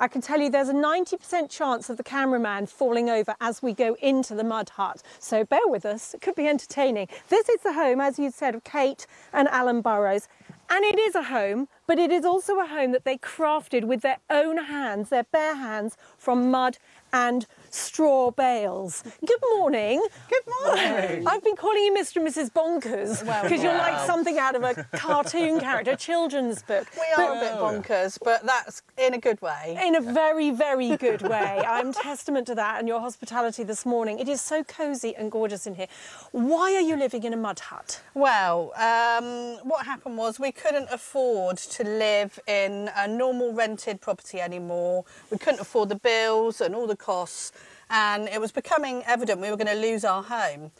I can tell you there's a 90% chance of the cameraman falling over as we go into the mud hut. So bear with us, it could be entertaining. This is the home, as you said, of Kate and Alan Burrows. And it is a home, but it is also a home that they crafted with their own hands, their bare hands, from mud and straw bales. Good morning. Good morning. I've been calling you Mr. and Mrs. Bonkers because you're like something out of a cartoon character, a children's book. We are a bit bonkers, but that's in a good way. In a very, very good way. I'm testament to that and your hospitality this morning. It is so cosy and gorgeous in here. Why are you living in a mud hut? Well, um, what happened was we couldn't afford to live in a normal rented property anymore. We couldn't afford the bills and all the costs, and it was becoming evident we were going to lose our home.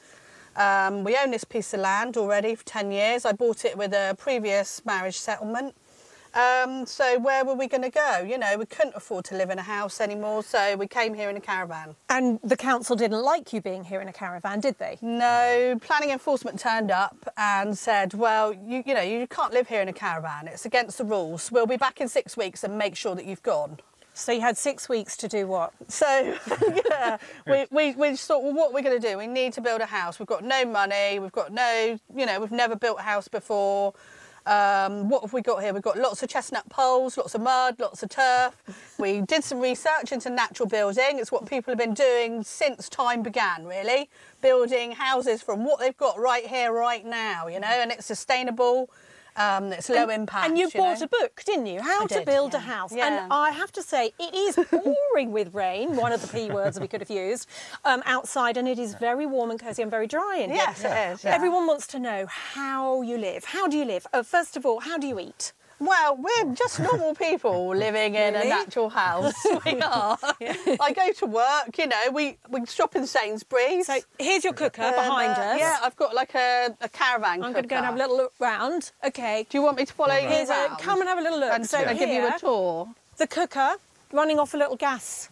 Um, we own this piece of land already for 10 years. I bought it with a previous marriage settlement. Um, so where were we going to go? You know, we couldn't afford to live in a house anymore, so we came here in a caravan. And the council didn't like you being here in a caravan, did they? No, planning enforcement turned up and said, well, you, you know, you can't live here in a caravan. It's against the rules. We'll be back in six weeks and make sure that you've gone. So you had six weeks to do what? So, yeah, we, we, we thought, well, what are we going to do? We need to build a house. We've got no money. We've got no, you know, we've never built a house before. Um, what have we got here? We've got lots of chestnut poles, lots of mud, lots of turf. We did some research into natural building. It's what people have been doing since time began, really. Building houses from what they've got right here, right now, you know, and it's sustainable. Um, it's low and, impact. And you, you bought know? a book, didn't you? How I to did, build a house. Yeah. And I have to say, it is pouring with rain, one of the P words that we could have used, um, outside, and it is very warm and cosy and very dry in here. Yes, it is. yeah. Everyone wants to know how you live. How do you live? Uh, first of all, how do you eat? Well, we're just normal people living in Really? a natural house. we are. I go to work, you know, we, we shop in Sainsbury's. So here's your cooker And, behind uh, us. Yeah, I've got like a, a caravan I'm going to go and have a little look round. Okay. Do you want me to follow you Here's a, come and have a little look. and so I give you a tour. the cooker running off a little gas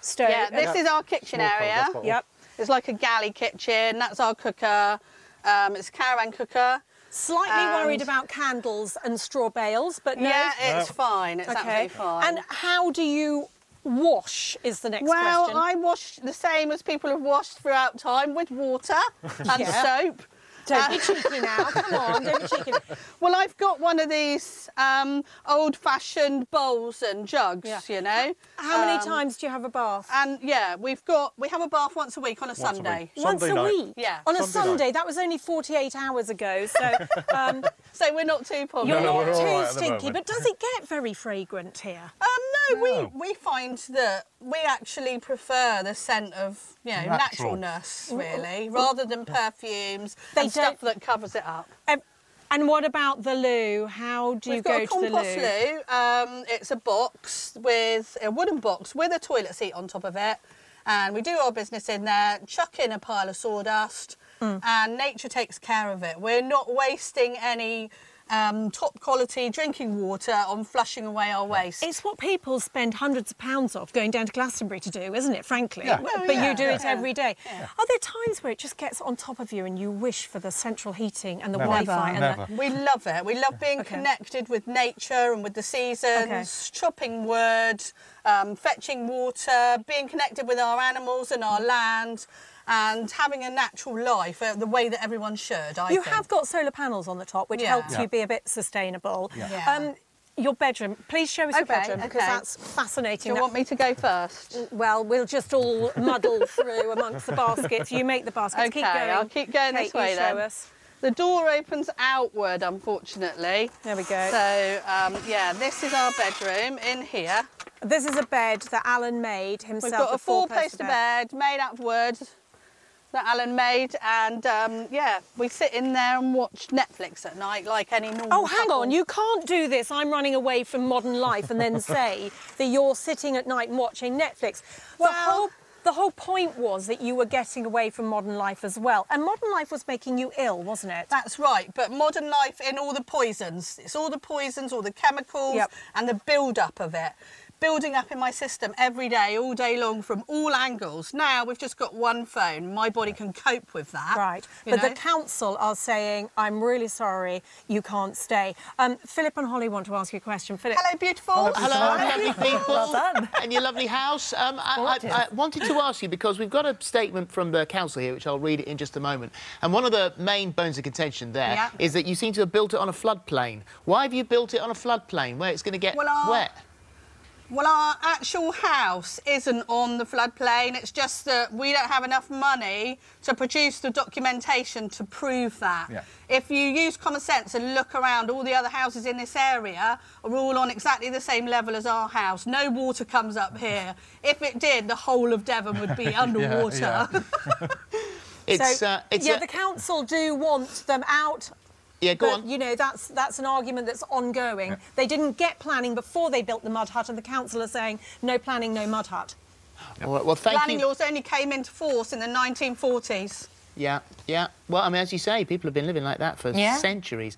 stove. Yeah, this Yeah. is our kitchen Small area. Yep. It's like a galley kitchen. That's our cooker. Um, it's a caravan cooker. Slightly And- worried about candles and straw bales, but no. Yeah, it's No. fine. It's okay. absolutely fine. And how do you wash? Is the next well, question. Well, I wash the same as people have washed throughout time with water and Yeah. soap. Don't be cheeky now. Come on, don't be cheeky. Well, I've got one of these um, old-fashioned bowls and jugs, Yeah. you know. How many Um, times do you have a bath? And yeah, we've got we have a bath once a week on a a Sunday. week. Once Sunday a night. week. Yeah. On a Sunday night. Sunday. That was only 48 hours ago. So um, So we're not too popular. you're No, not we're too right stinky. But does it get very fragrant here? Um, no, No. we we find that we actually prefer the scent of you know Natural. naturalness really, rather than perfumes They and stuff that covers it up. Um, and what about the loo? How do you We've go got a to the compost loo? loo. Um, it's a box with a wooden box with a toilet seat on top of it, and we do our business in there. Chuck in a pile of sawdust, Mm. and nature takes care of it. We're not wasting any um, top quality drinking water on flushing away our waste. It's what people spend hundreds of pounds of going down to Glastonbury to do, isn't it? Frankly, Yeah. but Oh, yeah, you do it yeah. every day. Are there times where it just gets on top of you and you wish for the central heating and the Never. Wi-Fi? And Never. the, We love it. We love being Okay. connected with nature and with the seasons, chopping wood, um, fetching water, being connected with our animals and our land, and having a natural life uh, the way that everyone should. I you think. have got solar panels on the top, which Yeah. helps Yeah. you be a bit sustainable. Yeah. Um, your bedroom. Please show us your Okay, bedroom because that's fascinating. Do you That- want me to go first? well, we'll just all muddle through amongst the baskets. You make the baskets. keep Okay, going. I'll keep going Kate, this way you show then. us. The door opens outward, unfortunately. There we go. So, um, yeah, this is our bedroom in here. This is a bed that Alan made himself. We've got a four-poster four-poster bed made out of wood that Alan made, and um, yeah, we sit in there and watch Netflix at night like any normal. Oh, hang couple. on. You can't do this. I'm running away from modern life and then say that you're sitting at night and watching Netflix. the, Well- whole, the whole point was that you were getting away from modern life as well. And modern life was making you ill, wasn't it? That's right, but modern life in all the poisons. It's all the poisons, all the chemicals, Yep. and the build-up of it. Building up in my system every day, all day long, from all angles. Now we've just got one phone. My body can cope with that. Right. But know? the council are saying, I'm really sorry, you can't stay. Um, Phillip and Holly want to ask you a question. Phillip. Hello, beautiful. Hello, lovely people, Well done. and your lovely house. Um, I, I, I wanted to ask you because we've got a statement from the council here, which I'll read it in just a moment. And one of the main bones of contention there is Yeah. that you seem to have built it on a floodplain. Why have you built it on a floodplain where it's going to get Well, our- wet? Well, our actual house isn't on the floodplain. It's just that we don't have enough money to produce the documentation to prove that. Yeah. If you use common sense and look around, all the other houses in this area are all on exactly the same level as our house. No water comes up here. If it did, the whole of Devon would be underwater. yeah. It's, so, uh, it's yeah, a- the council do want them out. Yeah, go but, on. you know, that's that's an argument that's ongoing. They didn't get planning before they built the mud hut, and the council are saying no planning, no mud hut. All right, well, thank Planning you. laws only came into force in the 1940s. Yeah, yeah. Well, I mean, as you say, people have been living like that for Yeah. centuries.